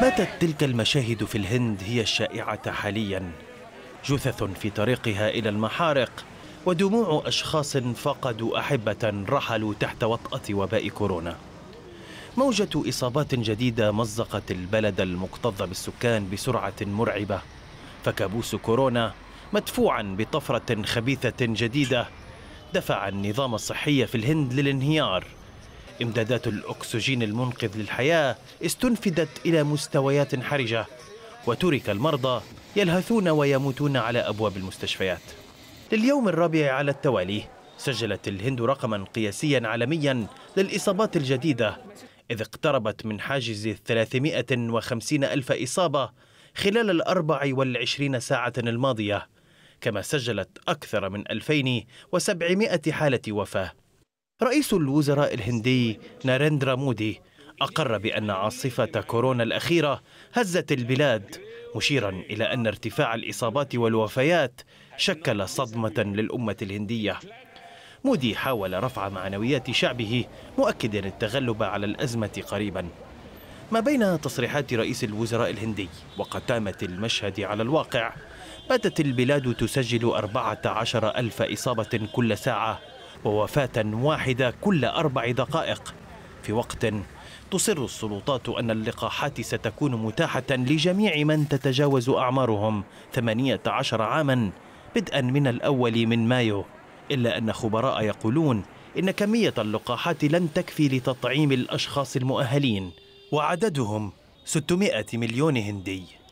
باتت تلك المشاهد في الهند هي الشائعة حاليا جثث في طريقها إلى المحارق ودموع أشخاص فقدوا أحبة رحلوا تحت وطأة وباء كورونا. موجة إصابات جديدة مزقت البلد المكتظ بالسكان بسرعة مرعبة. فكابوس كورونا مدفوعا بطفرة خبيثة جديدة دفع النظام الصحي في الهند للانهيار. إمدادات الأكسجين المنقذ للحياة استنفدت إلى مستويات حرجة وترك المرضى يلهثون ويموتون على أبواب المستشفيات. لليوم الرابع على التوالي سجلت الهند رقما قياسيا عالميا للإصابات الجديدة إذ اقتربت من حاجز 350 ألف إصابة خلال الأربع والعشرين ساعة الماضية كما سجلت أكثر من 2700 حالة وفاة. رئيس الوزراء الهندي ناريندرا مودي أقر بأن عاصفة كورونا الأخيرة هزت البلاد مشيرا إلى أن ارتفاع الإصابات والوفيات شكل صدمة للأمة الهندية. مودي حاول رفع معنويات شعبه مؤكدا التغلب على الأزمة قريبا. ما بين تصريحات رئيس الوزراء الهندي وقتامة المشهد على الواقع باتت البلاد تسجل أربعة عشر ألف إصابة كل ساعة. ووفاة واحدة كل أربع دقائق. في وقت تصر السلطات أن اللقاحات ستكون متاحة لجميع من تتجاوز أعمارهم 18 عاما بدءا من الأول من مايو. إلا أن خبراء يقولون إن كمية اللقاحات لن تكفي لتطعيم الأشخاص المؤهلين وعددهم 600 مليون هندي.